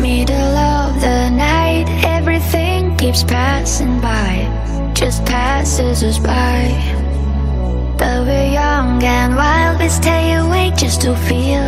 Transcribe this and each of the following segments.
Middle of the night, everything keeps passing by, just passes us by. But we're young and wild, we stay awake just to feel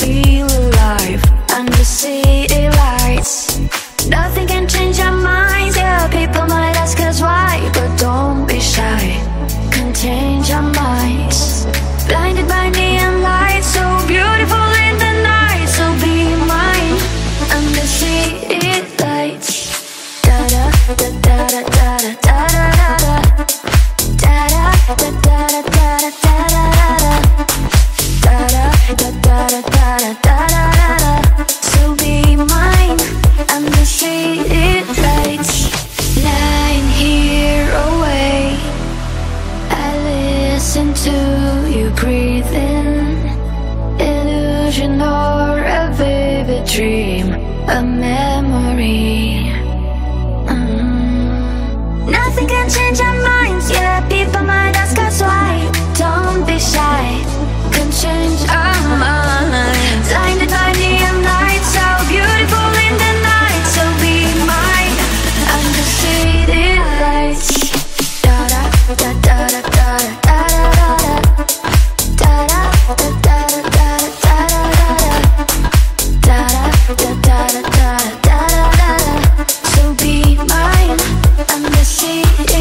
dream a memory. Mm. Nothing can change our mind. see.